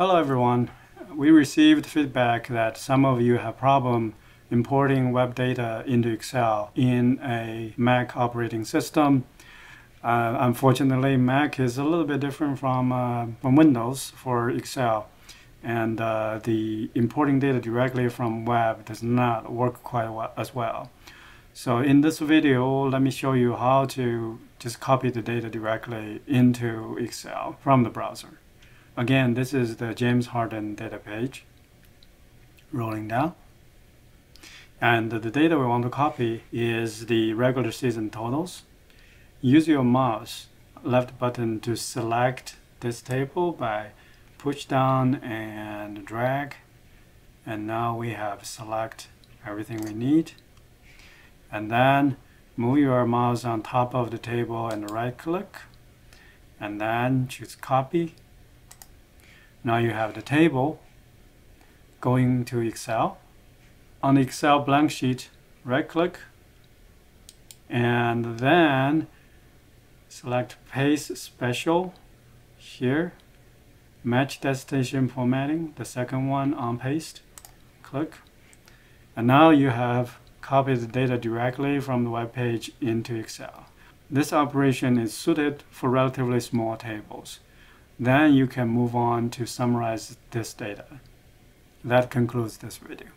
Hello everyone. We received feedback that some of you have problem importing web data into Excel in a Mac operating system. Uh, unfortunately, Mac is a little bit different from, uh, from Windows for Excel. And uh, the importing data directly from web does not work quite well as well. So in this video, let me show you how to just copy the data directly into Excel from the browser. Again, this is the James Harden data page. Rolling down. And the data we want to copy is the regular season totals. Use your mouse left button to select this table by push down and drag. And now we have select everything we need. And then move your mouse on top of the table and right click. And then choose copy now you have the table going to Excel. On the Excel blank sheet, right click and then select paste special here. Match destination formatting the second one on paste. Click. And now you have copied the data directly from the web page into Excel. This operation is suited for relatively small tables then you can move on to summarize this data. That concludes this video.